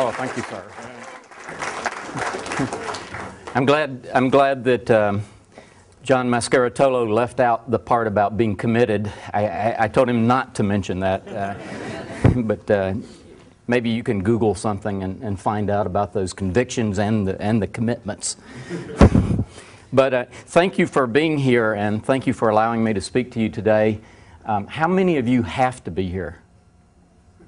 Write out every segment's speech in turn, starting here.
Oh, thank you, sir. I'm glad, I'm glad that um, John Mascaritolo left out the part about being committed. I, I, I told him not to mention that. Uh, but uh, maybe you can Google something and, and, find out about those convictions and the, and the commitments. but uh, thank you for being here and thank you for allowing me to speak to you today. Um, how many of you have to be here?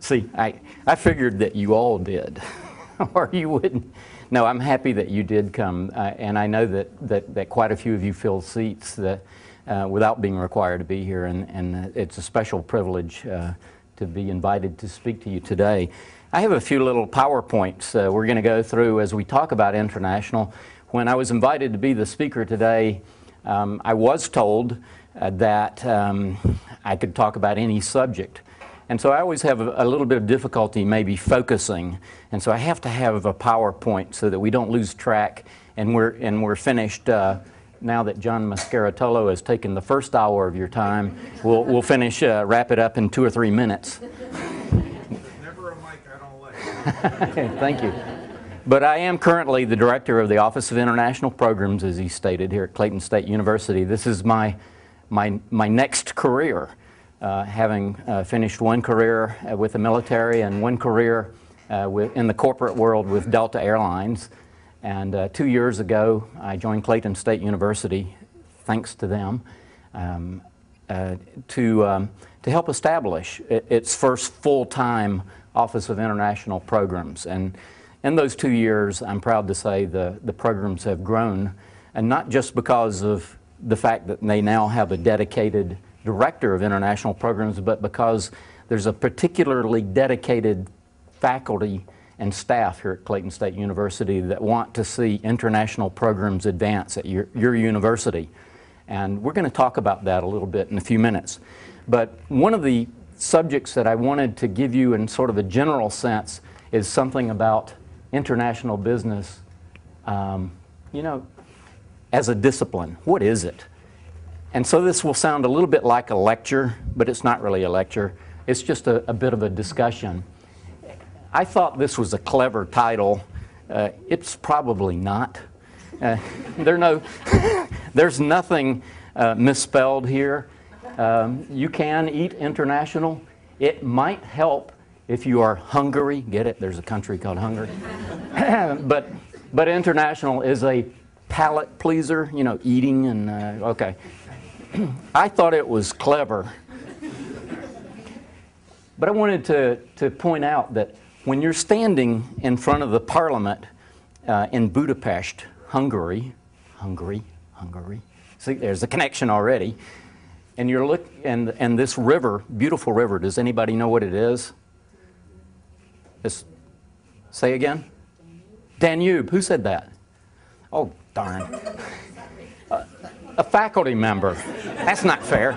See, I, I figured that you all did, or you wouldn't. No, I'm happy that you did come, uh, and I know that, that, that quite a few of you filled seats that, uh, without being required to be here, and, and it's a special privilege uh, to be invited to speak to you today. I have a few little PowerPoints uh, we're going to go through as we talk about international. When I was invited to be the speaker today, um, I was told uh, that um, I could talk about any subject. And so I always have a, a, little bit of difficulty maybe focusing. And so I have to have a PowerPoint so that we don't lose track and we're, and we're finished. Uh, now that John Mascaritolo has taken the first hour of your time, we'll, we'll finish, uh, wrap it up in two or three minutes. Never a mic I don't like. Thank you. But I am currently the director of the Office of International Programs, as he stated, here at Clayton State University. This is my, my, my next career, having uh, finished one career uh, with the military and one career uh, with, in the corporate world with Delta Airlines. And uh, two years ago, I joined Clayton State University, thanks to them, um, uh, to, um, to help establish its first full-time Office of International Programs. And in those two years, I'm proud to say the, the programs have grown, and not just because of the fact that they now have a dedicated director of international programs, but because there's a particularly dedicated faculty and staff here at Clayton State University that want to see international programs advance at your, your university. And we're going to talk about that a little bit in a few minutes. But one of the subjects that I wanted to give you in sort of a general sense is something about international business, um, you know, as a discipline. What is it? And so this will sound a little bit like a lecture, but it's not really a lecture. It's just a, a bit of a discussion. I thought this was a clever title. Uh, it's probably not. Uh, there no, there's nothing uh, misspelled here. Um, you can eat international. It might help if you are Hungary. Get it? There's a country called Hungary. but, but international is a palate pleaser, you know, eating and, uh, okay. I thought it was clever. But I wanted to, to point out that when you're standing in front of the parliament uh, in Budapest, Hungary, Hungary, Hungary, see, there's a connection already, and you're look and and this river, beautiful river. Does anybody know what it is? This, say again. Danube. Who said that? Oh darn. A faculty member. That's not fair.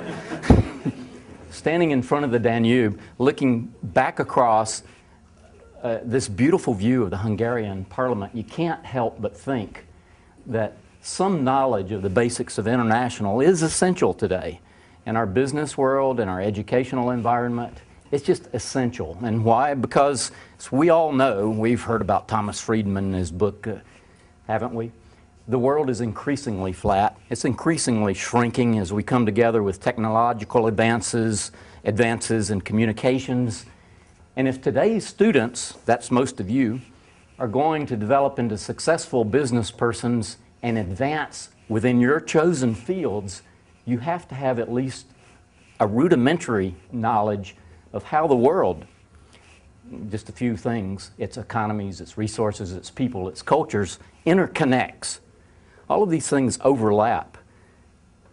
Standing in front of the Danube, looking back across uh, this beautiful view of the Hungarian parliament, you can't help but think that some knowledge of the basics of international is essential today in our business world, in our educational environment. It's just essential. And why? Because we all know, we've heard about Thomas Friedman and his book, uh, haven't we? The world is increasingly flat. It's increasingly shrinking as we come together with technological advances, advances in communications, and if today's students, that's most of you, are going to develop into successful business persons and advance within your chosen fields, you have to have at least a rudimentary knowledge of how the world, just a few things, its economies, its resources, its people, its cultures, interconnects. All of these things overlap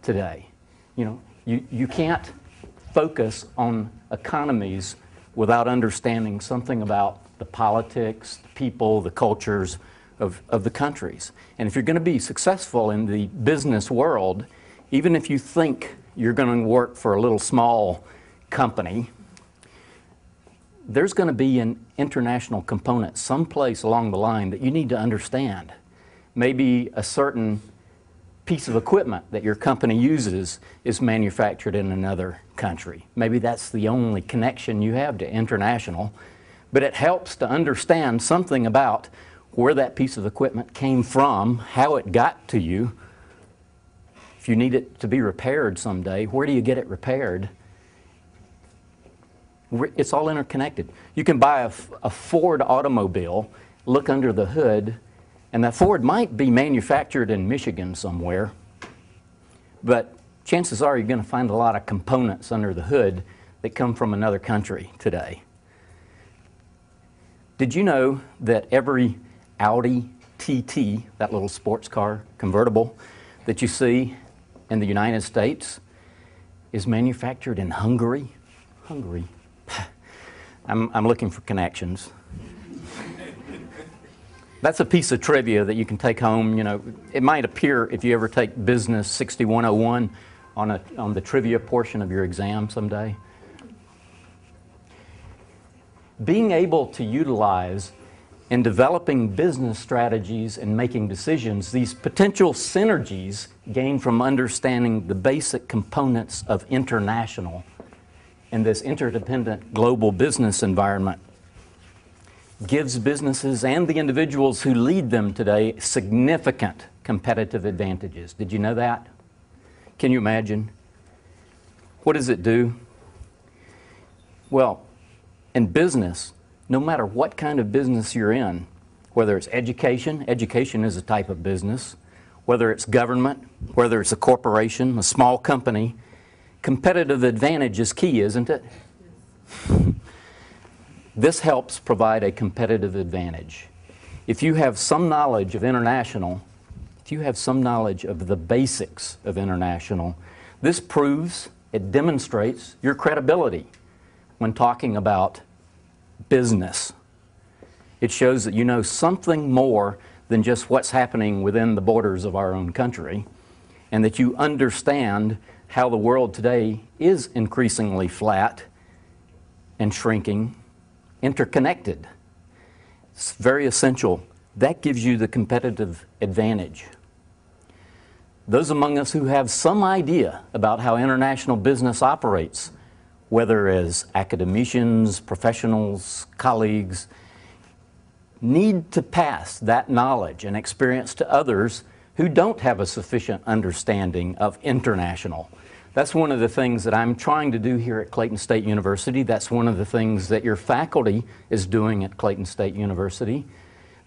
today. You know, you, you can't focus on economies without understanding something about the politics, the people, the cultures of, of the countries. And if you're going to be successful in the business world, even if you think you're going to work for a little small company, there's going to be an international component someplace along the line that you need to understand. Maybe a certain piece of equipment that your company uses is manufactured in another country. Maybe that's the only connection you have to international. but it helps to understand something about where that piece of equipment came from, how it got to you. If you need it to be repaired someday, where do you get it repaired? It's all interconnected. You can buy a Ford automobile, look under the hood, and that Ford might be manufactured in Michigan somewhere, but chances are you're going to find a lot of components under the hood that come from another country today. Did you know that every Audi TT, that little sports car convertible that you see in the United States, is manufactured in Hungary? Hungary. I'm, I'm looking for connections. That's a piece of trivia that you can take home. You know, it might appear if you ever take Business 6101 on, a, on the trivia portion of your exam someday. Being able to utilize in developing business strategies and making decisions, these potential synergies gained from understanding the basic components of international in this interdependent global business environment gives businesses and the individuals who lead them today significant competitive advantages. Did you know that? Can you imagine? What does it do? Well, in business, no matter what kind of business you're in, whether it's education, education is a type of business, whether it's government, whether it's a corporation, a small company, competitive advantage is key, isn't it? This helps provide a competitive advantage. If you have some knowledge of international, if you have some knowledge of the basics of international, this proves, it demonstrates your credibility when talking about business. It shows that you know something more than just what's happening within the borders of our own country, and that you understand how the world today is increasingly flat and shrinking interconnected. It's very essential. That gives you the competitive advantage. Those among us who have some idea about how international business operates, whether as academicians, professionals, colleagues, need to pass that knowledge and experience to others who don't have a sufficient understanding of international. That's one of the things that I'm trying to do here at Clayton State University. That's one of the things that your faculty is doing at Clayton State University.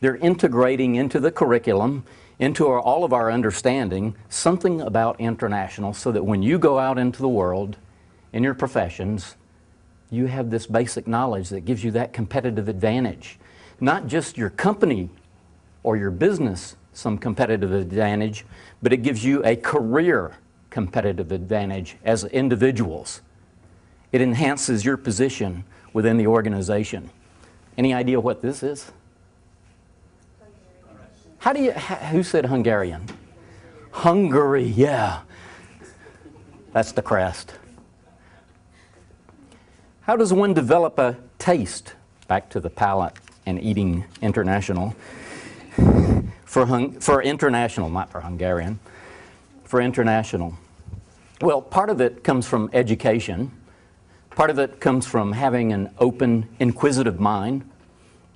They're integrating into the curriculum, into our, all of our understanding, something about international so that when you go out into the world in your professions, you have this basic knowledge that gives you that competitive advantage. Not just your company or your business some competitive advantage, but it gives you a career competitive advantage as individuals. It enhances your position within the organization. Any idea what this is? How do you, who said Hungarian? Hungary, yeah. That's the crest. How does one develop a taste, back to the palate and eating international, for, hung, for international, not for Hungarian, for international? Well, part of it comes from education. Part of it comes from having an open, inquisitive mind,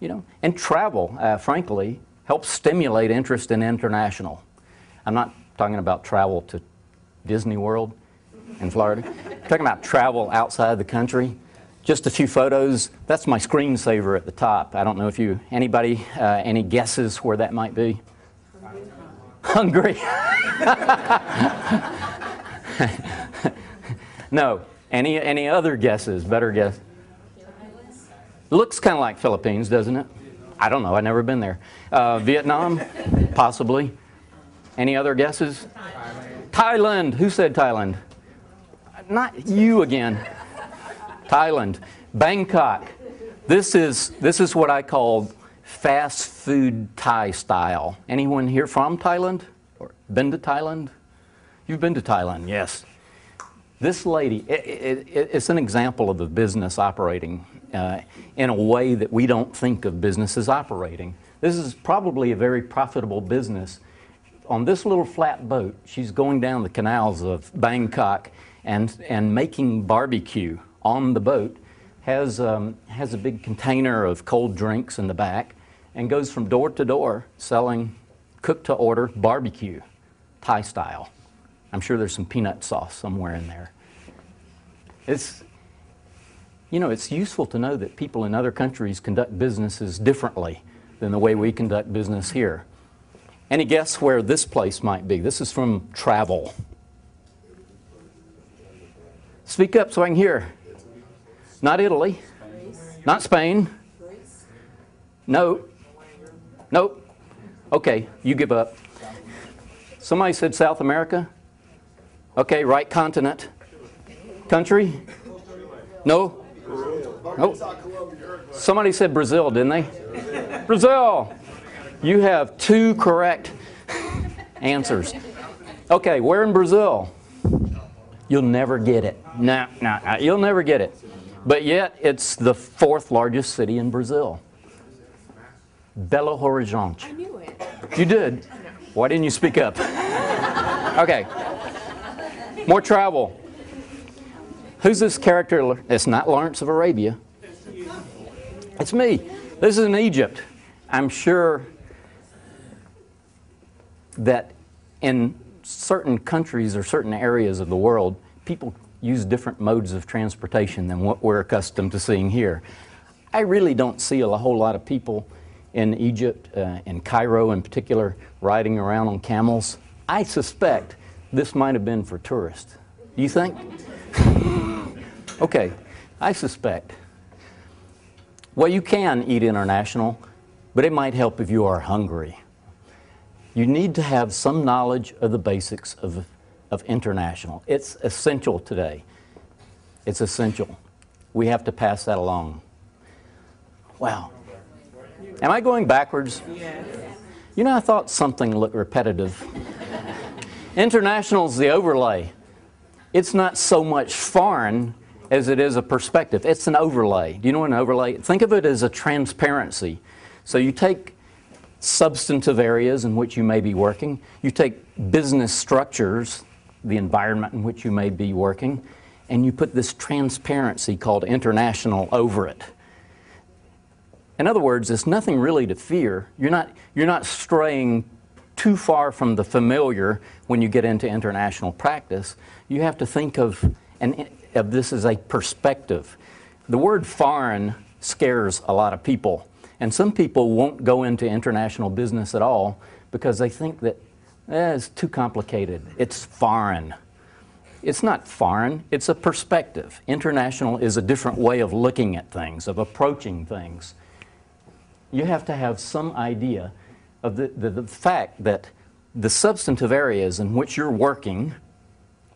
you know, and travel, uh, frankly, helps stimulate interest in international. I'm not talking about travel to Disney World in Florida. I'm talking about travel outside the country. Just a few photos. That's my screensaver at the top. I don't know if you, anybody, uh, any guesses where that might be? Hungary. no. Any, any other guesses? Better guess. Looks kind of like Philippines, doesn't it? I don't know. I've never been there. Uh, Vietnam, possibly. Any other guesses? Thailand. Thailand. Who said Thailand? Not you again. Thailand. Bangkok. This is, this is what I call fast food Thai style. Anyone here from Thailand? Or been to Thailand? You've been to Thailand, yes. This lady, it, it, it, it's an example of a business operating uh, in a way that we don't think of businesses operating. This is probably a very profitable business. On this little flat boat, she's going down the canals of Bangkok and, and making barbecue on the boat, has, um, has a big container of cold drinks in the back and goes from door to door selling cook to order barbecue, Thai style. I'm sure there's some peanut sauce somewhere in there. It's, you know, it's useful to know that people in other countries conduct businesses differently than the way we conduct business here. Any guess where this place might be? This is from travel. Speak up so I can hear. Not Italy. Not Spain. No. Nope. Okay, you give up. Somebody said South America? Okay, right continent. Country? No? Nope. Somebody said Brazil, didn't they? Brazil! You have two correct answers. Okay, where in Brazil? You'll never get it. No, no, no, you'll never get it. But yet, it's the fourth largest city in Brazil. Belo Horizonte. I knew it. You did? Why didn't you speak up? Okay. More travel. Who's this character? It's not Lawrence of Arabia. It's me. This is in Egypt. I'm sure that in certain countries or certain areas of the world, people use different modes of transportation than what we're accustomed to seeing here. I really don't see a whole lot of people in Egypt, uh, in Cairo in particular, riding around on camels. I suspect this might have been for tourists. You think? okay, I suspect. Well, you can eat international, but it might help if you are hungry. You need to have some knowledge of the basics of, of international. It's essential today. It's essential. We have to pass that along. Wow. Am I going backwards? You know, I thought something looked repetitive. International's the overlay. It's not so much foreign as it is a perspective. It's an overlay. Do you know what an overlay? Think of it as a transparency. So you take substantive areas in which you may be working, you take business structures, the environment in which you may be working, and you put this transparency called international over it. In other words, there's nothing really to fear. You're not, you're not straying too far from the familiar when you get into international practice. You have to think of, and of this as a perspective. The word foreign scares a lot of people. And some people won't go into international business at all because they think that eh, it's too complicated. It's foreign. It's not foreign, it's a perspective. International is a different way of looking at things, of approaching things. You have to have some idea of the, the, the fact that the substantive areas in which you're working,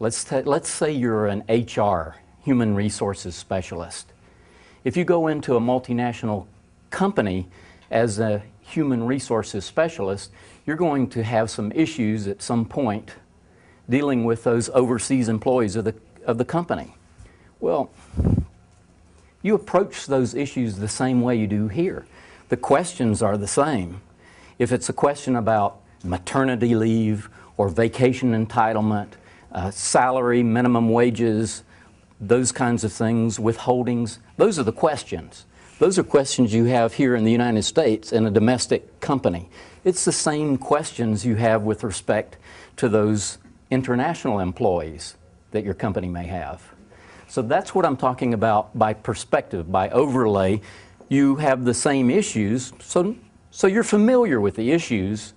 let's, let's say you're an HR, human resources specialist. If you go into a multinational company as a human resources specialist, you're going to have some issues at some point dealing with those overseas employees of the, of the company. Well, you approach those issues the same way you do here. The questions are the same. If it's a question about maternity leave or vacation entitlement, uh, salary, minimum wages, those kinds of things, withholdings, those are the questions. Those are questions you have here in the United States in a domestic company. It's the same questions you have with respect to those international employees that your company may have. So that's what I'm talking about by perspective, by overlay. You have the same issues, so, so you're familiar with the issues,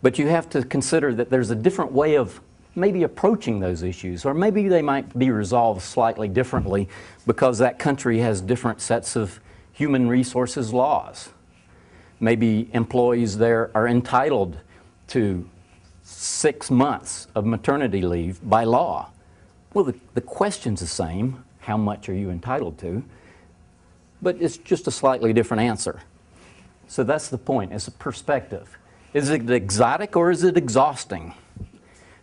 but you have to consider that there's a different way of maybe approaching those issues, or maybe they might be resolved slightly differently because that country has different sets of human resources laws. Maybe employees there are entitled to six months of maternity leave by law. Well, the, the question's the same how much are you entitled to? But it's just a slightly different answer. So that's the point, it's a perspective. Is it exotic or is it exhausting?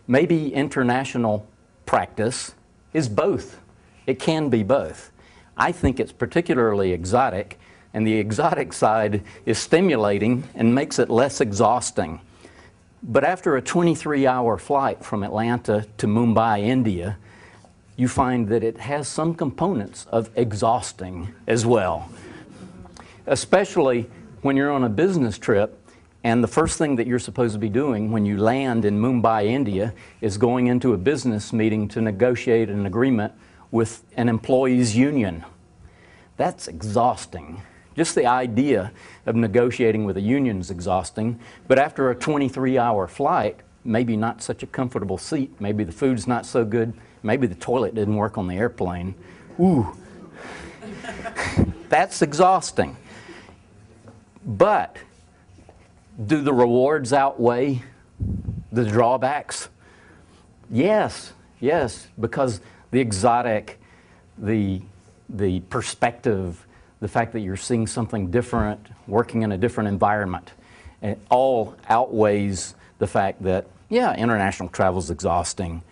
Maybe international practice is both. It can be both. I think it's particularly exotic, and the exotic side is stimulating and makes it less exhausting. But after a 23 hour flight from Atlanta to Mumbai, India, you find that it has some components of exhausting as well. Especially when you're on a business trip and the first thing that you're supposed to be doing when you land in Mumbai, India, is going into a business meeting to negotiate an agreement with an employees' union. That's exhausting. Just the idea of negotiating with a union is exhausting, but after a 23 hour flight, maybe not such a comfortable seat, maybe the food's not so good, maybe the toilet didn't work on the airplane. Ooh, that's exhausting. But do the rewards outweigh the drawbacks? Yes, yes, because the exotic, the, the perspective, the fact that you're seeing something different, working in a different environment, it all outweighs the fact that, yeah, international travel is exhausting,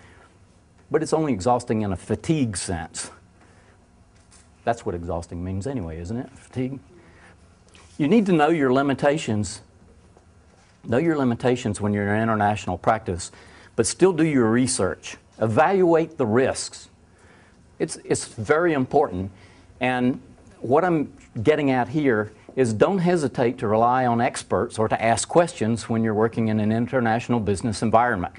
but it's only exhausting in a fatigue sense. That's what exhausting means anyway, isn't it? Fatigue. You need to know your limitations. Know your limitations when you're in international practice, but still do your research. Evaluate the risks. It's, it's very important. And what I'm getting at here is don't hesitate to rely on experts or to ask questions when you're working in an international business environment.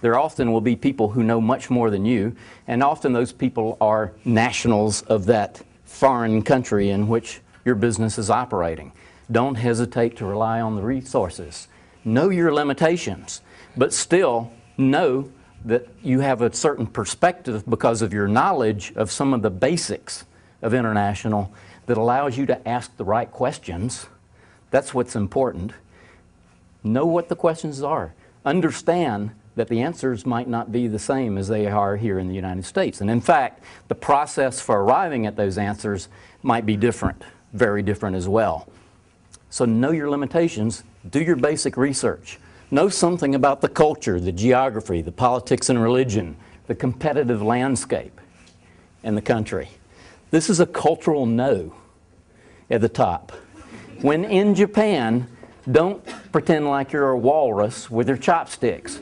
There often will be people who know much more than you, and often those people are nationals of that foreign country in which your business is operating. Don't hesitate to rely on the resources. Know your limitations, but still know that you have a certain perspective because of your knowledge of some of the basics of international that allows you to ask the right questions. That's what's important. Know what the questions are. Understand that the answers might not be the same as they are here in the United States. And in fact, the process for arriving at those answers might be different, very different as well. So know your limitations, do your basic research. Know something about the culture, the geography, the politics and religion, the competitive landscape in the country. This is a cultural no at the top. When in Japan, don't pretend like you're a walrus with your chopsticks.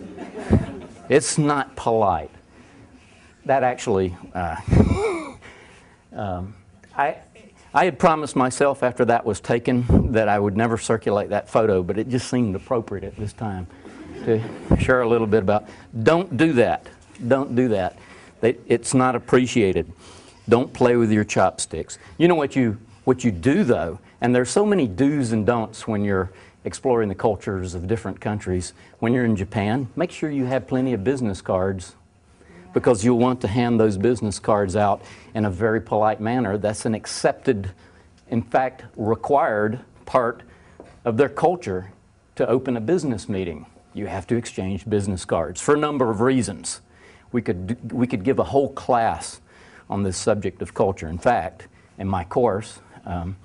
It's not polite. That actually, uh, um, I, I had promised myself after that was taken that I would never circulate that photo, but it just seemed appropriate at this time to share a little bit about. Don't do that. Don't do that. It's not appreciated. Don't play with your chopsticks. You know what you what you do though, and there's so many do's and don'ts when you're exploring the cultures of different countries. When you're in Japan, make sure you have plenty of business cards because you'll want to hand those business cards out in a very polite manner. That's an accepted, in fact, required part of their culture to open a business meeting. You have to exchange business cards for a number of reasons. We could, we could give a whole class on this subject of culture. In fact, in my course, um,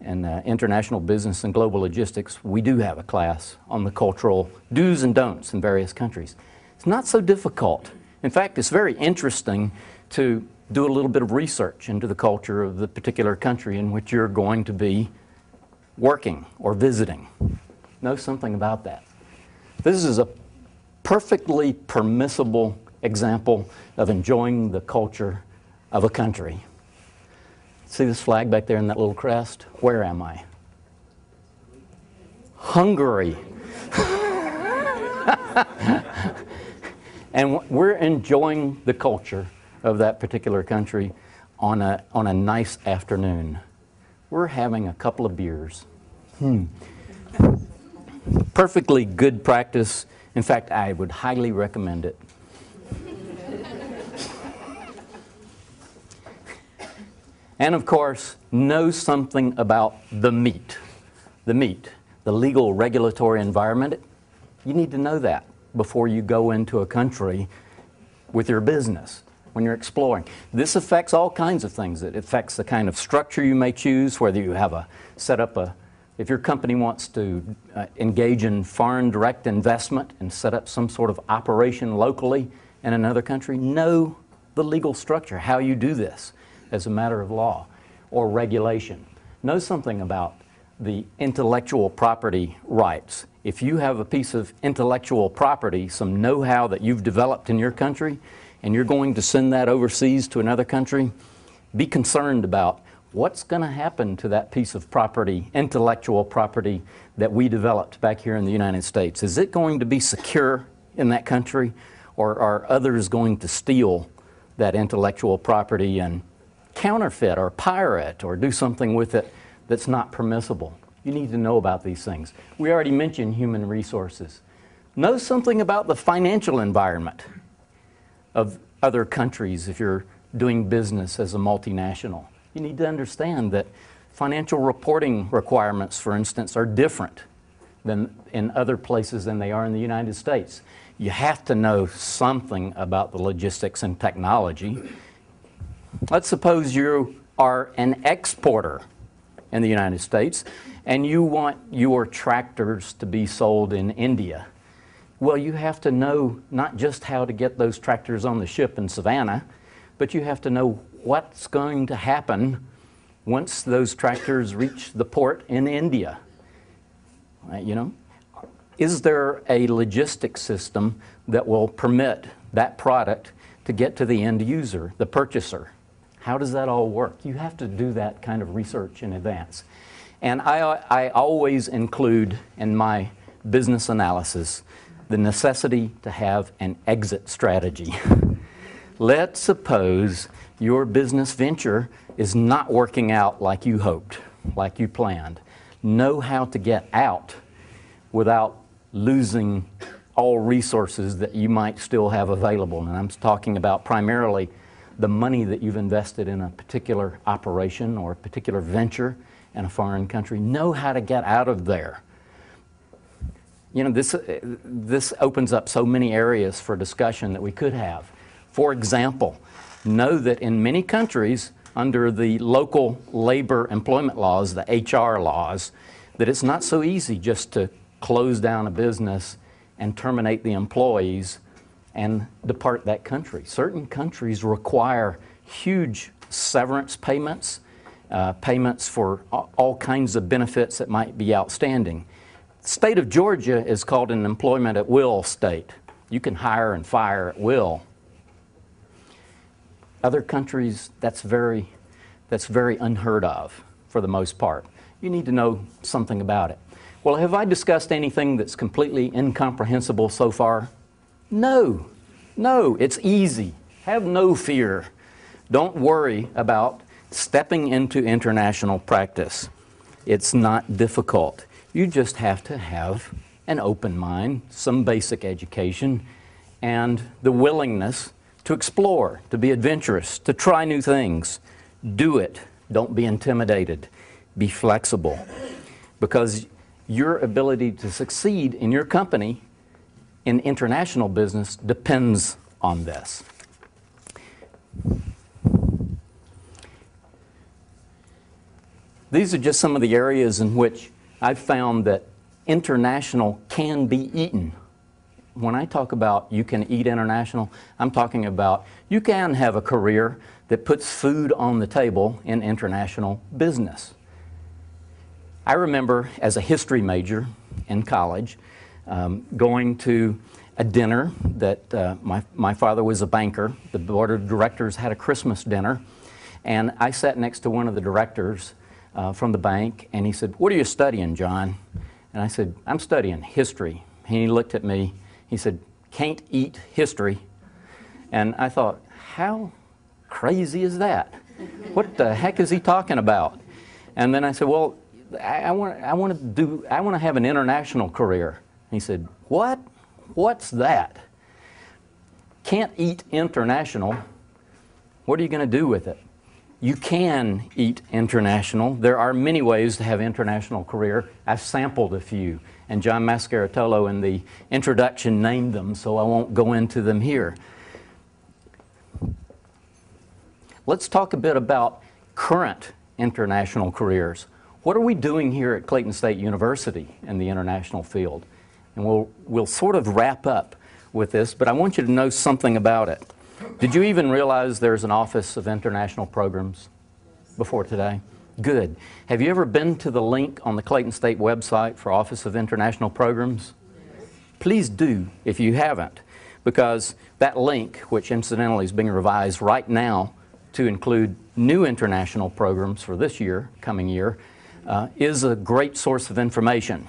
in uh, international business and global logistics, we do have a class on the cultural do's and don'ts in various countries. It's not so difficult. In fact, it's very interesting to do a little bit of research into the culture of the particular country in which you're going to be working or visiting. Know something about that. This is a perfectly permissible example of enjoying the culture of a country. See this flag back there in that little crest? Where am I? Hungary. and we're enjoying the culture of that particular country on a, on a nice afternoon. We're having a couple of beers. Hmm. Perfectly good practice. In fact, I would highly recommend it. And of course, know something about the meat. The meat, the legal regulatory environment. You need to know that before you go into a country with your business when you're exploring. This affects all kinds of things. It affects the kind of structure you may choose, whether you have a set up a if your company wants to uh, engage in foreign direct investment and set up some sort of operation locally in another country, know the legal structure, how you do this as a matter of law or regulation. Know something about the intellectual property rights. If you have a piece of intellectual property, some know how that you've developed in your country, and you're going to send that overseas to another country, be concerned about what's going to happen to that piece of property, intellectual property that we developed back here in the United States. Is it going to be secure in that country, or are others going to steal that intellectual property and counterfeit or pirate or do something with it that's not permissible? You need to know about these things. We already mentioned human resources. Know something about the financial environment of other countries if you're doing business as a multinational. You need to understand that financial reporting requirements, for instance, are different than in other places than they are in the United States. You have to know something about the logistics and technology. Let's suppose you are an exporter in the United States and you want your tractors to be sold in India. Well, you have to know not just how to get those tractors on the ship in Savannah, but you have to know what's going to happen once those tractors reach the port in India. Uh, you know, is there a logistics system that will permit that product to get to the end user, the purchaser? How does that all work? You have to do that kind of research in advance. And I, I always include in my business analysis the necessity to have an exit strategy. Let's suppose your business venture is not working out like you hoped, like you planned. Know how to get out without losing all resources that you might still have available. And I'm talking about primarily the money that you've invested in a particular operation or a particular venture in a foreign country. Know how to get out of there. You know, this, this opens up so many areas for discussion that we could have. For example, know that in many countries, under the local labor employment laws, the HR laws, that it's not so easy just to close down a business and terminate the employees and depart that country. Certain countries require huge severance payments, uh, payments for all kinds of benefits that might be outstanding. The state of Georgia is called an employment at will state. You can hire and fire at will. Other countries, that's very, that's very unheard of for the most part. You need to know something about it. Well, have I discussed anything that's completely incomprehensible so far? No. No, it's easy. Have no fear. Don't worry about stepping into international practice. It's not difficult. You just have to have an open mind, some basic education, and the willingness to explore, to be adventurous, to try new things. Do it. Don't be intimidated. Be flexible. Because your ability to succeed in your company in international business depends on this. These are just some of the areas in which I've found that international can be eaten. When I talk about you can eat international, I'm talking about you can have a career that puts food on the table in international business. I remember as a history major in college um, going to a dinner that uh, my, my father was a banker. The board of directors had a Christmas dinner, and I sat next to one of the directors uh, from the bank, and he said, What are you studying, John? And I said, I'm studying history. And he looked at me, he said, Can't eat history. And I thought, How crazy is that? What the heck is he talking about? And then I said, Well, I, I want, I want to do, I want to have an international career. He said, What? What's that? Can't eat international. What are you going to do with it? You can eat international. There are many ways to have international career. I've sampled a few, and John Mascaritolo in the introduction named them, so I won't go into them here. Let's talk a bit about current international careers. What are we doing here at Clayton State University in the international field? And we'll, we'll sort of wrap up with this, but I want you to know something about it. Did you even realize there's an Office of International Programs before today? Good. Have you ever been to the link on the Clayton State website for Office of International Programs? Please do if you haven't, because that link, which incidentally is being revised right now to include new international programs for this year, coming year, uh, is a great source of information.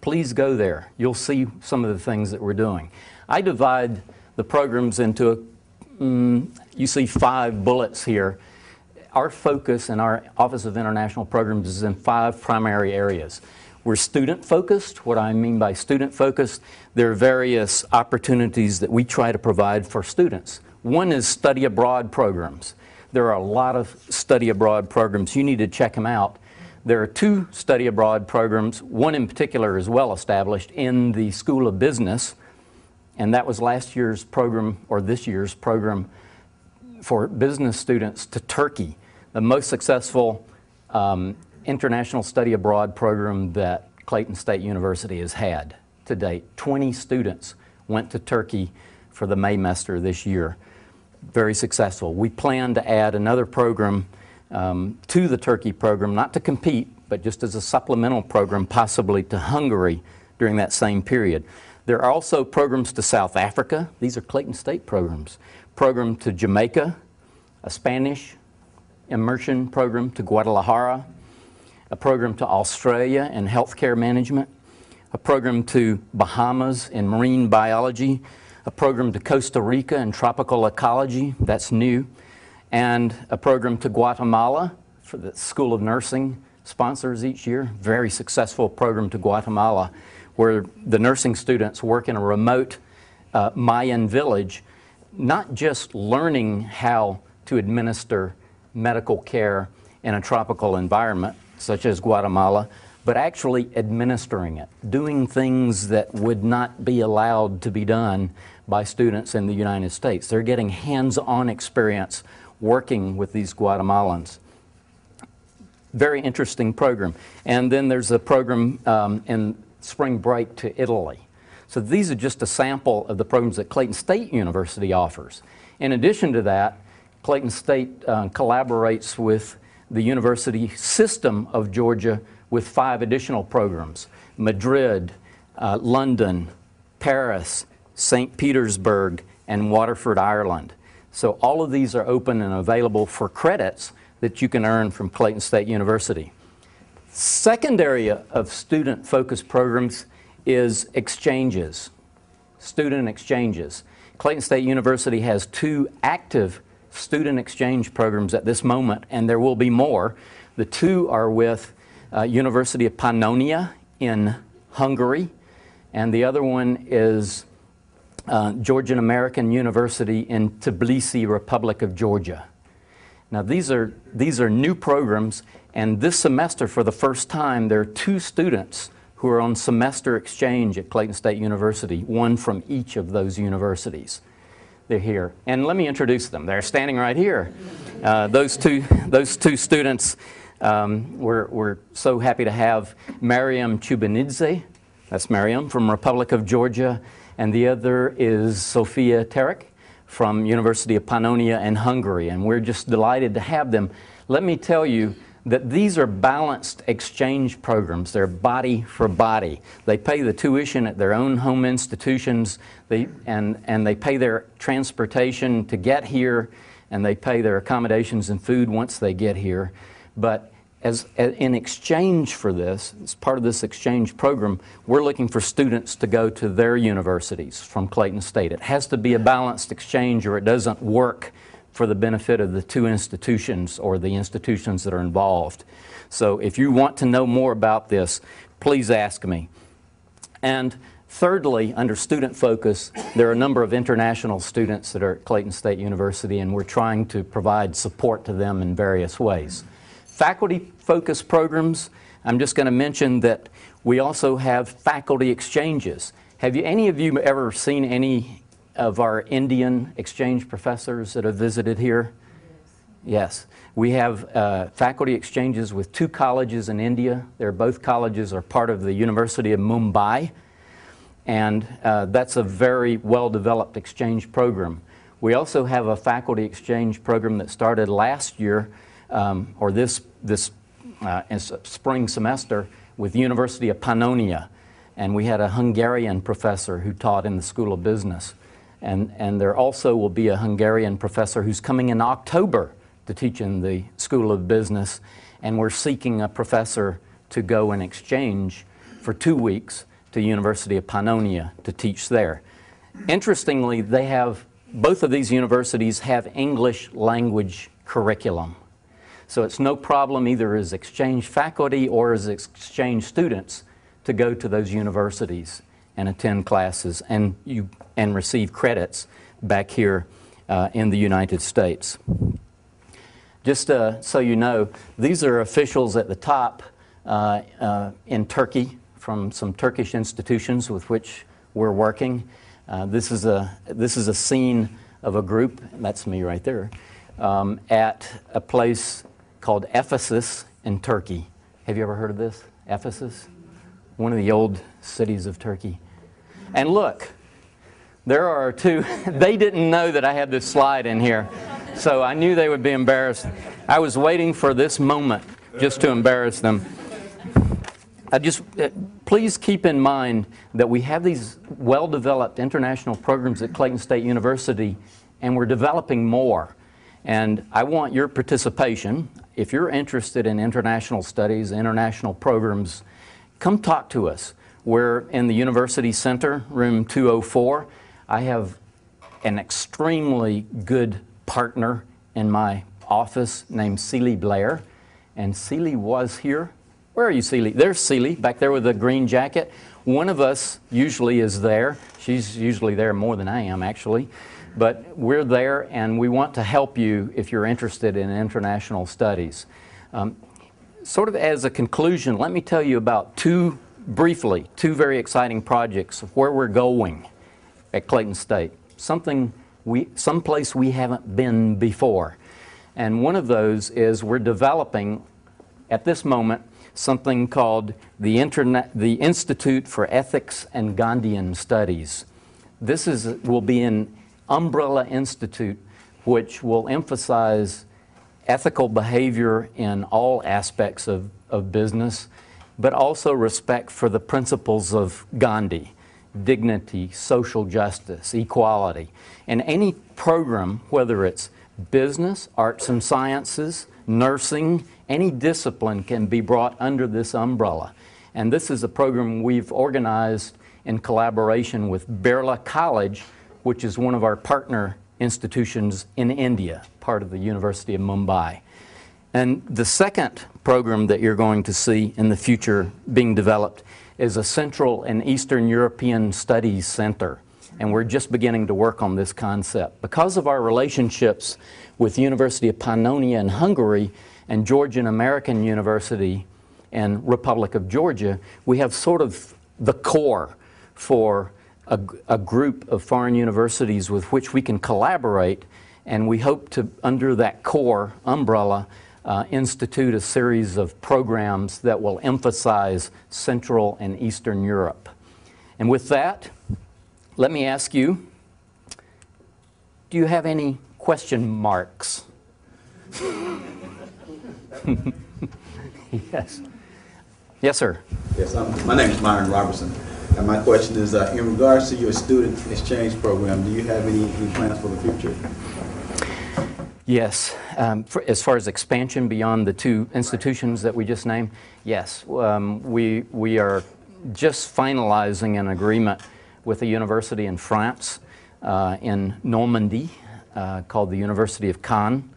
Please go there. You'll see some of the things that we're doing. I divide the programs into, mm, you see five bullets here. Our focus in our Office of International Programs is in five primary areas. We're student focused. What I mean by student focused, there are various opportunities that we try to provide for students. One is study abroad programs. There are a lot of study abroad programs. You need to check them out. There are two study abroad programs. One in particular is well established in the School of Business, and that was last year's program or this year's program for business students to Turkey, the most successful um, international study abroad program that Clayton State University has had to date. 20 students went to Turkey for the Maymester this year. Very successful. We plan to add another program um, to the Turkey program, not to compete, but just as a supplemental program, possibly to Hungary during that same period. There are also programs to South Africa. These are Clayton State programs. Program to Jamaica, a Spanish immersion program to Guadalajara, a program to Australia in healthcare management, a program to Bahamas in marine biology, a program to Costa Rica in tropical ecology, that's new, and a program to Guatemala for the School of Nursing sponsors each year. Very successful program to Guatemala where the nursing students work in a remote uh, Mayan village, not just learning how to administer medical care in a tropical environment such as Guatemala, but actually administering it, doing things that would not be allowed to be done by students in the United States. They're getting hands-on experience working with these Guatemalans. Very interesting program. And then there's a program um, in spring break to Italy. So these are just a sample of the programs that Clayton State University offers. In addition to that, Clayton State uh, collaborates with the university system of Georgia with five additional programs Madrid, uh, London, Paris, St. Petersburg, and Waterford, Ireland. So all of these are open and available for credits that you can earn from Clayton State University. Second area of student-focused programs is exchanges, student exchanges. Clayton State University has two active student exchange programs at this moment, and there will be more. The two are with uh, University of Pannonia in Hungary, and the other one is uh, Georgian American University in Tbilisi, Republic of Georgia. Now these are, these are new programs, and this semester for the first time there are two students who are on semester exchange at Clayton State University, one from each of those universities. They're here. And let me introduce them. They're standing right here. Uh, those, two, those two students, um, we're, we're so happy to have Mariam Chubanidze. That's Mariam from Republic of Georgia. And the other is Sophia Terek from University of Pannonia in Hungary. And we're just delighted to have them. Let me tell you, that these are balanced exchange programs. They're body for body. They pay the tuition at their own home institutions they, and, and they pay their transportation to get here and they pay their accommodations and food once they get here. But as, as, in exchange for this, as part of this exchange program, we're looking for students to go to their universities from Clayton State. It has to be a balanced exchange or it doesn't work for the benefit of the two institutions or the institutions that are involved. So if you want to know more about this, please ask me. And thirdly, under student focus, there are a number of international students that are at Clayton State University and we're trying to provide support to them in various ways. Faculty focus programs, I'm just going to mention that we also have faculty exchanges. Have you, any of you ever seen any of our Indian exchange professors that have visited here? Yes. We have uh, faculty exchanges with two colleges in India. They're both colleges are part of the University of Mumbai, and uh, that's a very well-developed exchange program. We also have a faculty exchange program that started last year, um, or this, this uh, spring semester, with the University of Pannonia and we had a Hungarian professor who taught in the School of Business. And, and there also will be a Hungarian professor who's coming in October to teach in the School of Business, and we're seeking a professor to go in exchange for two weeks to University of Pannonia to teach there. Interestingly, they have both of these universities have English language curriculum. So it's no problem either as exchange faculty or as exchange students to go to those universities and attend classes and, you, and receive credits back here uh, in the United States. Just uh, so you know, these are officials at the top uh, uh in Turkey from some Turkish institutions with which we're working. Uh, this, is a, this is a scene of a group, that's me right there, um, at a place called Ephesus in Turkey. Have you ever heard of this? Ephesus? One of the old cities of Turkey. And look, there are two, they didn't know that I had this slide in here, so I knew they would be embarrassed. I was waiting for this moment just to embarrass them. I just, uh, please keep in mind that we have these well-developed international programs at Clayton State University, and we're developing more. And I want your participation. If you're interested in international studies, international programs, come talk to us. We're in the University Center, room 204. I have an extremely good partner in my office named Celie Blair. And Celie was here. Where are you, Celie? There's Celie, back there with the green jacket. One of us usually is there. She's usually there more than I am, actually. But we're there and we want to help you if you're interested in international studies. Um, sort of as a conclusion, let me tell you about two, briefly, two very exciting projects of where we're going at Clayton State. Something we, someplace we haven't been before. And one of those is we're developing, at this moment, something called the, Internet, the Institute for Ethics and Gandhian Studies. This is, will be an umbrella institute which will emphasize ethical behavior in all aspects of, of business, but also respect for the principles of Gandhi dignity, social justice, equality. And any program, whether it's business, arts and sciences, nursing, any discipline can be brought under this umbrella. And this is a program we've organized in collaboration with Birla College, which is one of our partner institutions in India, part of the University of Mumbai. And the second program that you're going to see in the future being developed is a Central and Eastern European Studies Center. And we're just beginning to work on this concept. Because of our relationships with the University of Pannonia in Hungary and Georgian American University and Republic of Georgia, we have sort of the core for a, a group of foreign universities with which we can collaborate, and we hope to, under that core umbrella, uh, institute a series of programs that will emphasize Central and Eastern Europe. And with that, let me ask you do you have any question marks? yes. Yes, sir. Yes, I'm, my name is Myron Robertson. And my question is, uh, in regards to your student exchange program, do you have any, any plans for the future? Yes. Um, for, as far as expansion beyond the two institutions that we just named, yes. Um, we, we are just finalizing an agreement with a university in France, uh, in Normandy, uh, called the University of Caen.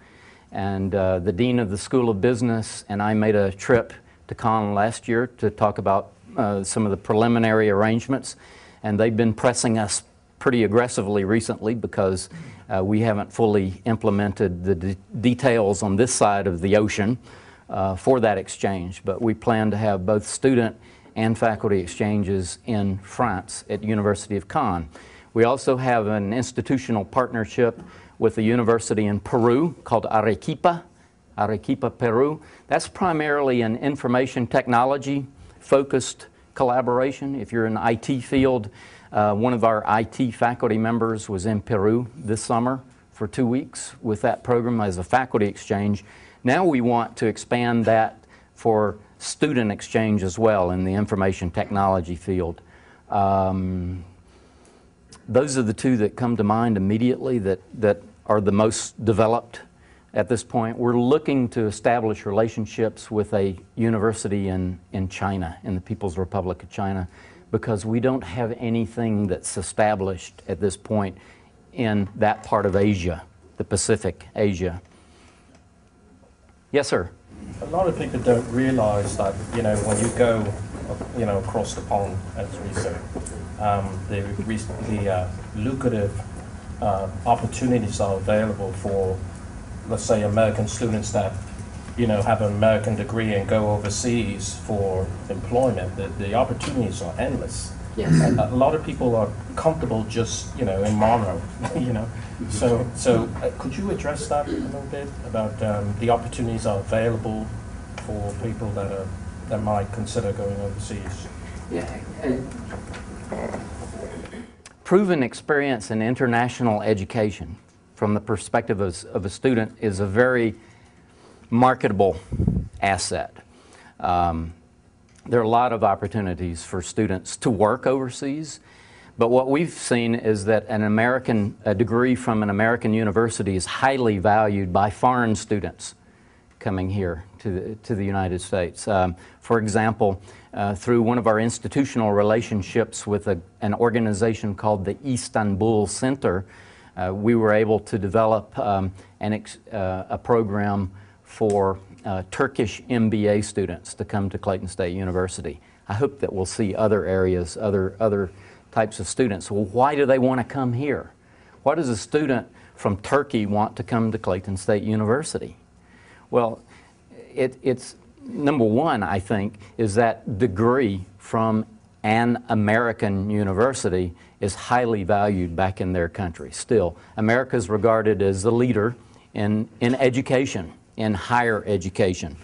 And uh, the dean of the School of Business and I made a trip to Caen last year to talk about uh, some of the preliminary arrangements, and they've been pressing us pretty aggressively recently because uh, we haven't fully implemented the de details on this side of the ocean uh, for that exchange. But we plan to have both student and faculty exchanges in France at University of Caen. We also have an institutional partnership with a university in Peru called Arequipa, Arequipa, Peru. That's primarily an information technology focused collaboration. If you're in the IT field, uh, one of our IT faculty members was in Peru this summer for two weeks with that program as a faculty exchange. Now we want to expand that for student exchange as well in the information technology field. Um, those are the two that come to mind immediately that, that are the most developed at this point. We're looking to establish relationships with a university in, in China, in the People's Republic of China, because we don't have anything that's established at this point in that part of Asia, the Pacific Asia. Yes, sir. A lot of people don't realize that, you know, when you go, you know, across the pond, as we say, um, the, the uh, lucrative uh, opportunities are available for, let's say, American students that, you know, have an American degree and go overseas for employment. The, the opportunities are endless. Yes. And a lot of people are comfortable just, you know, in Monroe, you know. So, so uh, could you address that a little bit about um, the opportunities are available for people that are that might consider going overseas? Yeah. Proven experience in international education from the perspective of, of a student is a very marketable asset. Um, there are a lot of opportunities for students to work overseas, but what we've seen is that an American a degree from an American university is highly valued by foreign students coming here to the, to the United States. Um, for example, uh, through one of our institutional relationships with a, an organization called the Istanbul Center, uh, we were able to develop um, an uh, a program for uh, Turkish MBA students to come to Clayton State University. I hope that we'll see other areas, other, other types of students. Well, why do they want to come here? Why does a student from Turkey want to come to Clayton State University? Well, it, it's number one, I think, is that degree from an American university is highly valued back in their country. Still, America is regarded as the leader in, in education, in higher education.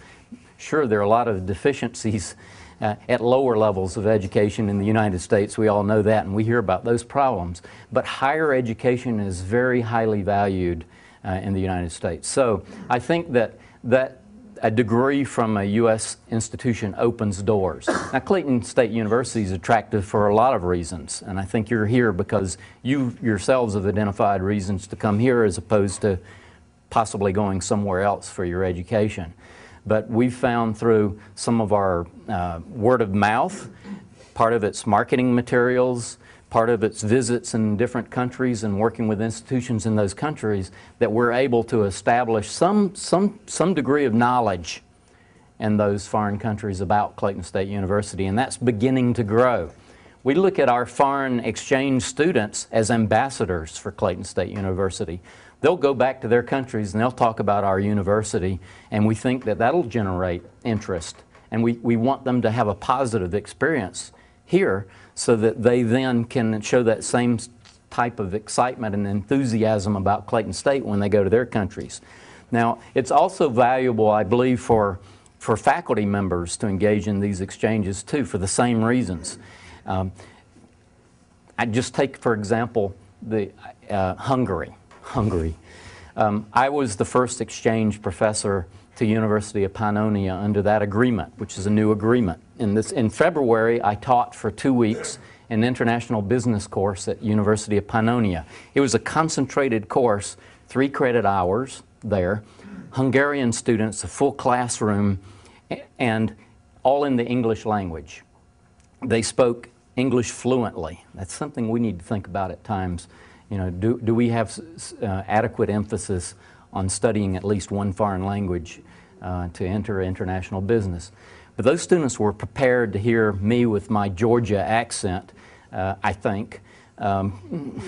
Sure, there are a lot of deficiencies uh, at lower levels of education in the United States. We all know that, and we hear about those problems. But higher education is very highly valued uh, in the United States. So I think that that a degree from a U.S. institution opens doors. Now, Clayton State University is attractive for a lot of reasons, and I think you're here because you yourselves have identified reasons to come here as opposed to possibly going somewhere else for your education. But we've found through some of our uh, word of mouth, part of it's marketing materials, part of its visits in different countries and working with institutions in those countries that we're able to establish some, some, some degree of knowledge in those foreign countries about Clayton State University, and that's beginning to grow. We look at our foreign exchange students as ambassadors for Clayton State University. They'll go back to their countries and they'll talk about our university, and we think that that'll generate interest. And we, we want them to have a positive experience here so that they then can show that same type of excitement and enthusiasm about Clayton State when they go to their countries. Now, it's also valuable, I believe, for, for faculty members to engage in these exchanges too, for the same reasons. Um, I just take, for example, the uh, Hungary. Hungary. Um, I was the first exchange professor to University of Pannonia under that agreement, which is a new agreement. In, this, in February, I taught for two weeks an international business course at University of Pannonia. It was a concentrated course, three credit hours there, Hungarian students, a full classroom, and all in the English language. They spoke English fluently. That's something we need to think about at times. You know, do, do we have uh, adequate emphasis on studying at least one foreign language uh, to enter international business. But those students were prepared to hear me with my Georgia accent, uh, I think, um,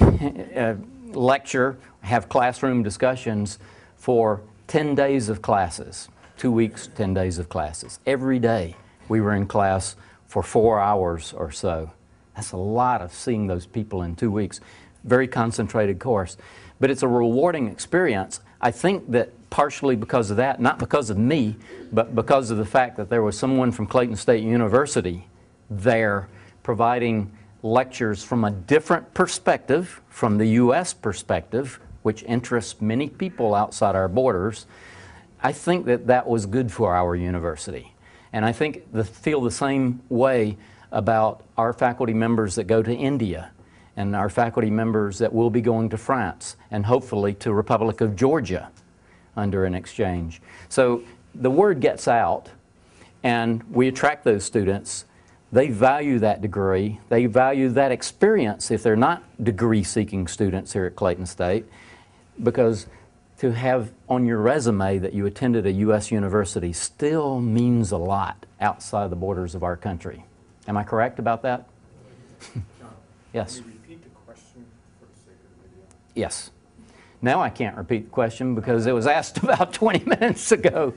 uh, lecture, have classroom discussions for 10 days of classes, two weeks, 10 days of classes. Every day we were in class for four hours or so. That's a lot of seeing those people in two weeks. Very concentrated course. But it's a rewarding experience. I think that partially because of that, not because of me, but because of the fact that there was someone from Clayton State University there providing lectures from a different perspective, from the U.S. perspective, which interests many people outside our borders. I think that that was good for our university. And I think the, feel the same way about our faculty members that go to India and our faculty members that will be going to France and hopefully to Republic of Georgia under an exchange. So the word gets out and we attract those students. They value that degree. They value that experience if they're not degree seeking students here at Clayton State because to have on your resume that you attended a U.S. university still means a lot outside the borders of our country. Am I correct about that? yes. Can you repeat the question for the sake of the video? Yes. Now I can't repeat the question because it was asked about 20 minutes ago.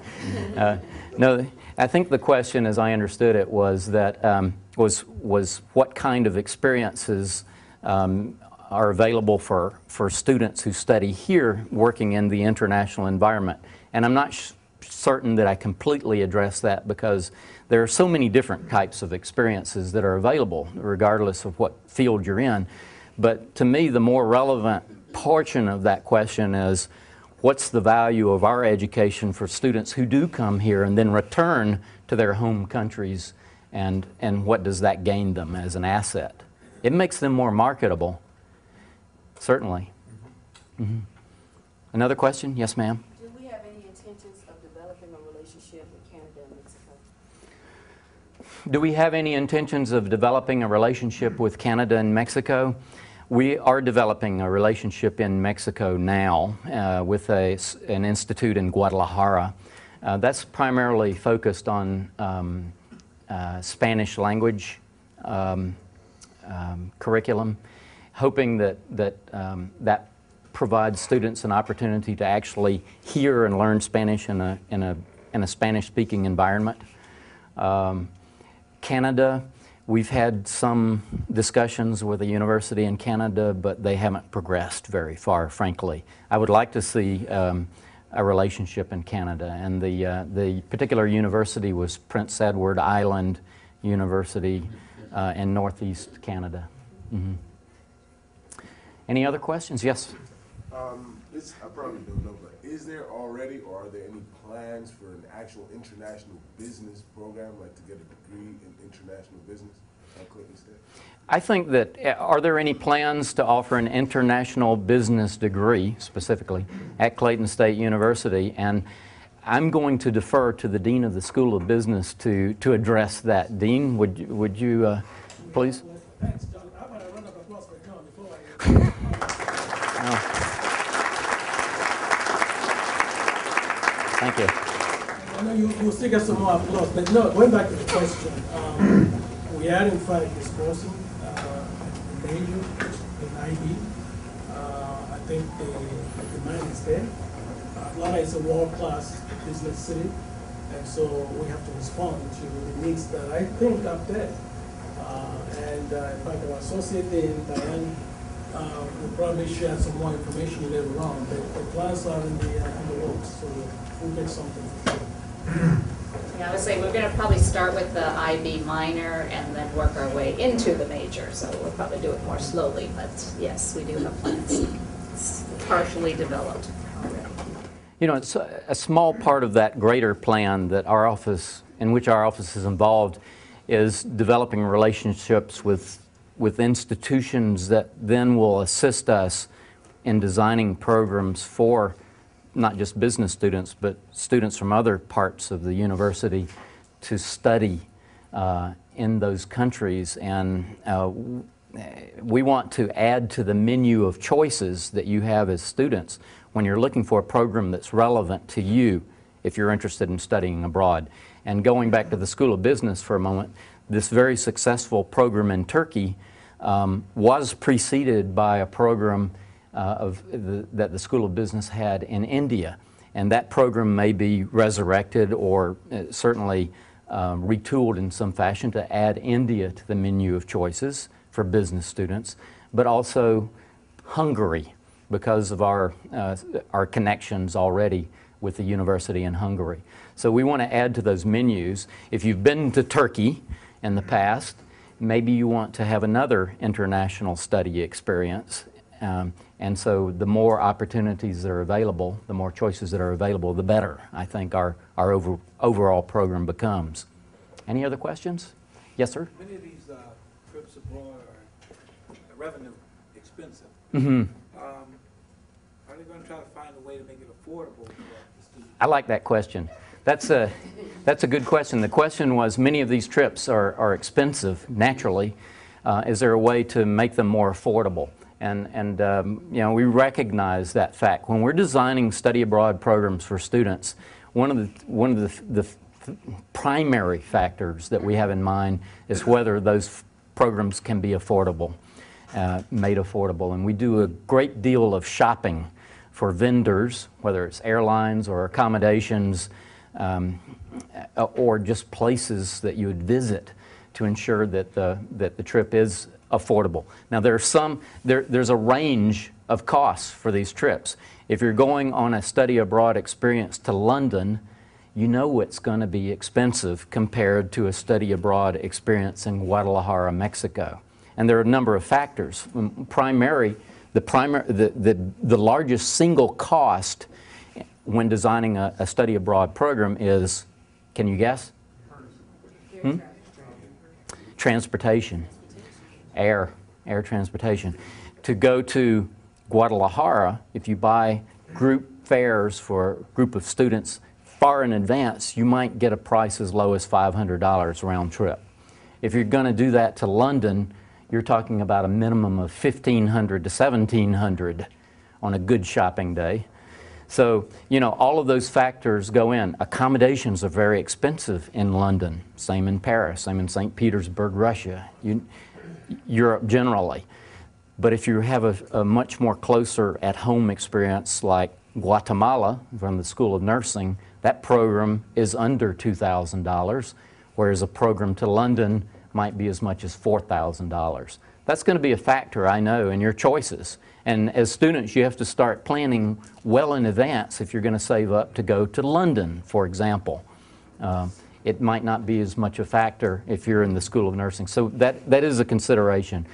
Uh, no, I think the question, as I understood it, was that um, was was what kind of experiences um, are available for for students who study here, working in the international environment. And I'm not certain that I completely address that because there are so many different types of experiences that are available, regardless of what field you're in. But to me, the more relevant portion of that question is what's the value of our education for students who do come here and then return to their home countries, and, and what does that gain them as an asset? It makes them more marketable, certainly. Mhm. Another question? Yes, ma'am. Do we have any intentions of developing a relationship with Canada and Mexico? Do we have any intentions of developing a relationship with Canada and Mexico? We are developing a relationship in Mexico now uh, with a an institute in Guadalajara. Uh, that's primarily focused on um, uh, Spanish language um, um, curriculum, hoping that that um, that provides students an opportunity to actually hear and learn Spanish in a in a in a Spanish-speaking environment. Um, Canada, we've had some discussions with a university in Canada, but they haven't progressed very far, frankly. I would like to see um, a relationship in Canada, and the, uh, the particular university was Prince Edward Island University uh, in Northeast Canada. Mhm. Any other questions? Yes? Um, this, I probably don't know, is there already or are there any plans for an actual international business program, like to get a degree in international business at Clayton State? I think that, uh, are there any plans to offer an international business degree specifically at Clayton State University? And I'm going to defer to the Dean of the School of Business to, to address that. Dean, would, you- would you uh, please? Thanks, John. How about a round of applause for John before I? Thank you. I know you, you'll still get some more applause, but no, going back to the question, um, we are in fact discussing, uh, major in IB. Uh, I think the, the demand is there. Atlanta is a world-class business city, and so we have to respond to the needs that I think are there. Uh, and, uh, in fact, our associate dean, Diane, uh, will probably share some more information later on, but the plans are in the, uh, in the works, so we'll get something for sure. Yeah, I would say we're gonna probably start with the IB minor and then work our way into the major, so we'll probably do it more slowly, but yes, we do have plans. It's partially developed already. You know, it's a, a small part of that greater plan that our office, in which our office is involved, is developing relationships with, with institutions that then will assist us in designing programs for not just business students, but students from other parts of the university to study uh, in those countries. And uh, we want to add to the menu of choices that you have as students when you're looking for a program that's relevant to you if you're interested in studying abroad. And going back to the School of Business for a moment, this very successful program in Turkey um, was preceded by a program uh, of the, that the School of Business had in India. And that program may be resurrected or uh, certainly um, retooled in some fashion to add India to the menu of choices for business students, but also Hungary because of our, uh, our connections already with the university in Hungary. So we want to add to those menus. If you've been to Turkey in the past, maybe you want to have another international study experience. Um, and so the more opportunities that are available, the more choices that are available, the better I think our, our over, overall program becomes. Any other questions? Yes, sir? Many of these uh, trips abroad are revenue expensive. hmm Um, Are they going to try to find a way to make it affordable for the students? I like that question. That's a, that's a good question. The question was, many of these trips are, are expensive, naturally. Uh, Is there a way to make them more affordable? And, and um, you know, we recognize that fact. When we're designing study abroad programs for students, one of the, one of the, the primary factors that we have in mind is whether those programs can be affordable, uh, made affordable. And we do a great deal of shopping for vendors, whether it's airlines or accommodations, um, or just places that you would visit to ensure that the, that the trip is affordable. Now, there's some, there, there's a range of costs for these trips. If you're going on a study abroad experience to London, you know it's going to be expensive compared to a study abroad experience in Guadalajara, Mexico. And there are a number of factors. Um, Primary, the, primary, the, the, the largest single cost when designing a, a study abroad program is, can you guess? Hmm? Transportation, air, air transportation. To go to Guadalajara, if you buy group fares for a group of students far in advance, you might get a price as low as $500 round trip. If you're going to do that to London, you're talking about a minimum of 1500 to 1700 on a good shopping day. So, you know, all of those factors go in. Accommodations are very expensive in London, same in Paris, same in St. Petersburg, Russia, you, Europe generally. But if you have a, a much more closer at home experience like Guatemala from the School of Nursing, that program is under $2,000, whereas a program to London might be as much as $4,000. That's going to be a factor, I know, in your choices. And as students, you have to start planning well in advance if you're going to save up to go to London, for example. Um, it might not be as much a factor if you're in the School of Nursing. So that, that is a consideration.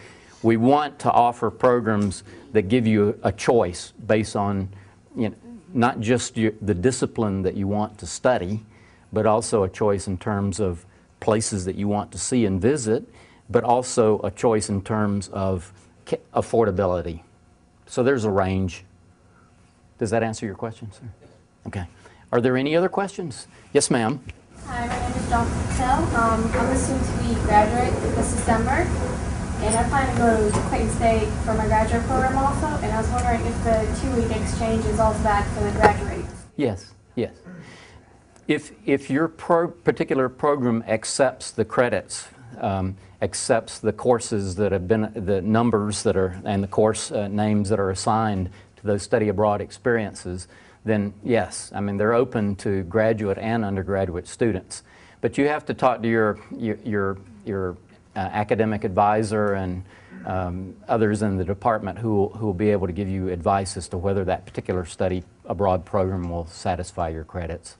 We want to offer programs that give you a choice based on you know, not just your, the discipline that you want to study, but also a choice in terms of places that you want to see and visit, but also a choice in terms of affordability. So there's a range. Does that answer your question, sir? Okay. Are there any other questions? Yes, ma'am. Hi, my name is Dr. Patel. Um, I'm a soon-to-be graduate this December, and I plan to go to Clayton State for my graduate program also, and I was wondering if the two-week exchange is also back for the graduates. Yes, yes. If, if your pro- particular program accepts the credits, um, accepts the courses that have been, the numbers that are, and the course uh, names that are assigned to those study abroad experiences, then yes, I mean, they're open to graduate and undergraduate students. But you have to talk to your, your, your, your uh, academic advisor and um, others in the department who who will be able to give you advice as to whether that particular study abroad program will satisfy your credits.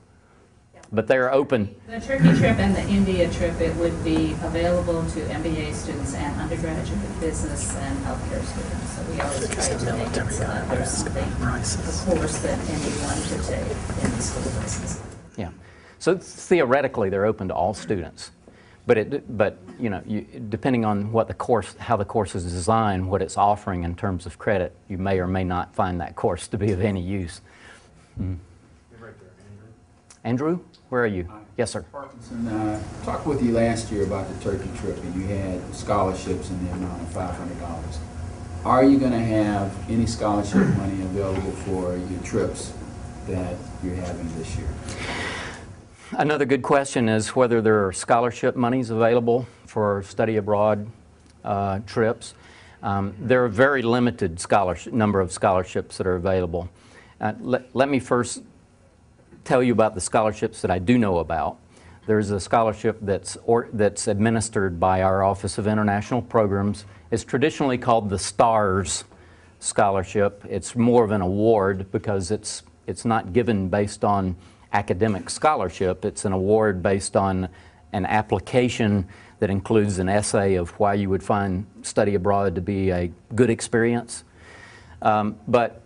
But they're open. The Turkey trip and the India trip, it would be available to MBA students and undergraduate business and healthcare students. So we always try to make it so that there's something, a course that anyone could take in the school of business. Yeah. So theoretically, they're open to all students. But it, but you know, you, depending on what the course, how the course is designed, what it's offering in terms of credit, you may or may not find that course to be of any use. Mm. Andrew, where are you? Yes, sir. Parkerson, uh, talked with you last year about the Turkey trip, and you had scholarships in the amount of five hundred dollars. Are you gonna have any scholarship money available for your trips that you're having this year? Another good question is whether there are scholarship monies available for study abroad uh, trips. Um, there are very limited scholarship, number of scholarships that are available. Uh, let, let me first tell you about the scholarships that I do know about. There's a scholarship that's, or, that's administered by our Office of International Programs. It's traditionally called the STARS Scholarship. It's more of an award because it's, it's not given based on academic scholarship. It's an award based on an application that includes an essay of why you would find study abroad to be a good experience. Um, but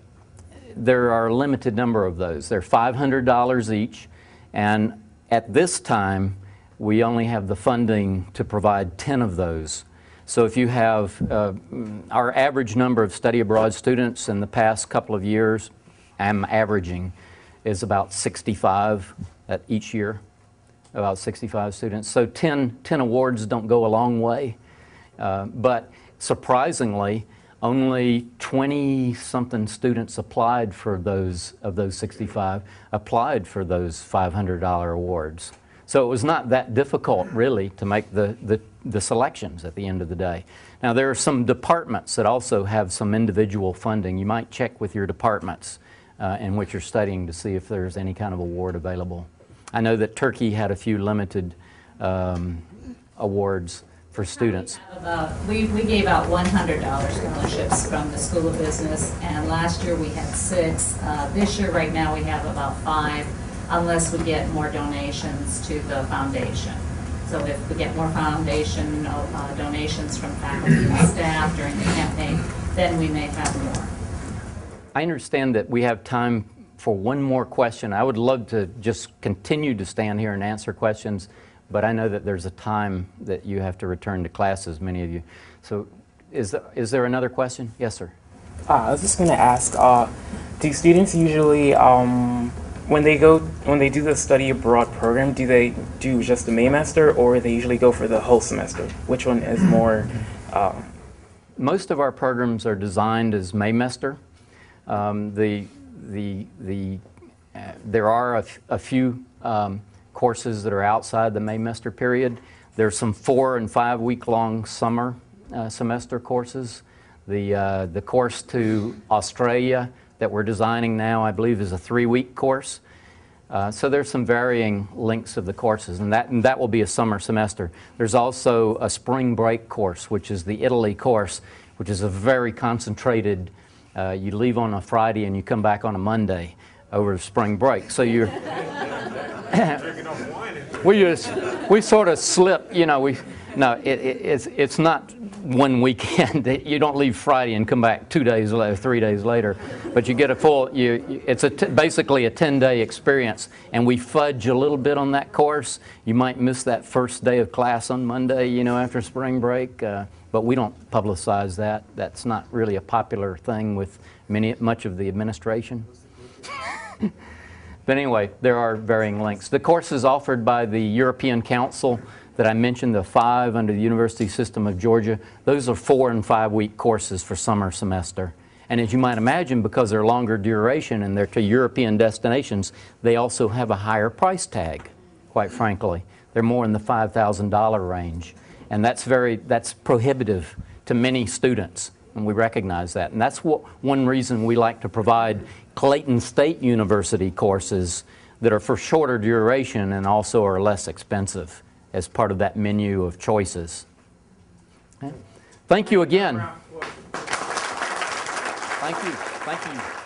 there are a limited number of those. They're $500 each, and at this time, we only have the funding to provide 10 of those. So if you have, uh, our average number of study abroad students in the past couple of years, I'm averaging, is about 65 at each year, about 65 students. So 10, 10 awards don't go a long way. Uh, But surprisingly, only 20-something students applied for those, of those 65, applied for those $500 awards. So it was not that difficult, really, to make the, the, the selections at the end of the day. Now, there are some departments that also have some individual funding. You might check with your departments uh, in which you're studying to see if there's any kind of award available. I know that Turkey had a few limited um, awards for students. About, we, we gave out one hundred dollar scholarships from the School of Business, and last year we had six. Uh, this year, right now, we have about five, unless we get more donations to the foundation. So if we get more foundation uh, donations from faculty and staff during the campaign, then we may have more. I understand that we have time for one more question. I would love to just continue to stand here and answer questions, but I know that there's a time that you have to return to classes, many of you. So is, there- is there another question? Yes, sir. Uh, I was just going to ask, uh, do students usually, um, when they go, when they do the study abroad program, do they do just the Maymester or they usually go for the whole semester? Which one is more, um, Most of our programs are designed as Maymester. Um, the, the, the, uh, there are a, f- a few um, courses that are outside the Maymester period. There's some four and five week long summer uh, semester courses. The, uh, the course to Australia that we're designing now, I believe, is a three week course. Uh, so there's some varying lengths of the courses, and that, and that will be a summer semester. There's also a spring break course, which is the Italy course, which is a very concentrated, uh, you leave on a Friday and you come back on a Monday over spring break. So you're, we just, we sort of slip, you know, we, no, it, it, it's, it's not one weekend. you don't leave Friday and come back two days later, three days later, but you get a full, you, it's a t- basically a 10-day experience, and we fudge a little bit on that course. You might miss that first day of class on Monday, you know, after spring break, uh, but we don't publicize that. That's not really a popular thing with many, much of the administration. But anyway, there are varying lengths. The courses offered by the European Council that I mentioned, the five under the University System of Georgia, those are four and five week courses for summer semester. And as you might imagine, because they're longer duration and they're to European destinations, they also have a higher price tag, quite frankly. They're more in the $5,000 range. And that's very, that's prohibitive to many students, and we recognize that. And that's what, one reason we like to provide Clayton State University courses that are for shorter duration and also are less expensive as part of that menu of choices. Okay. Thank you again. Round of applause. Thank you. Thank you.